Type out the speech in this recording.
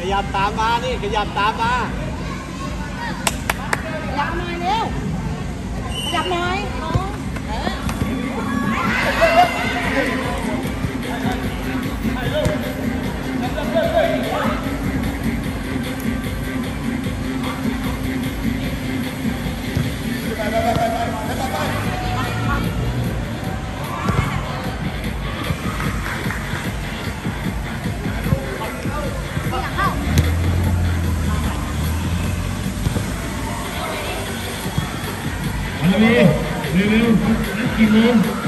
ขยับตามมานี่ขยับตามมา Kimi, kimi, kimi.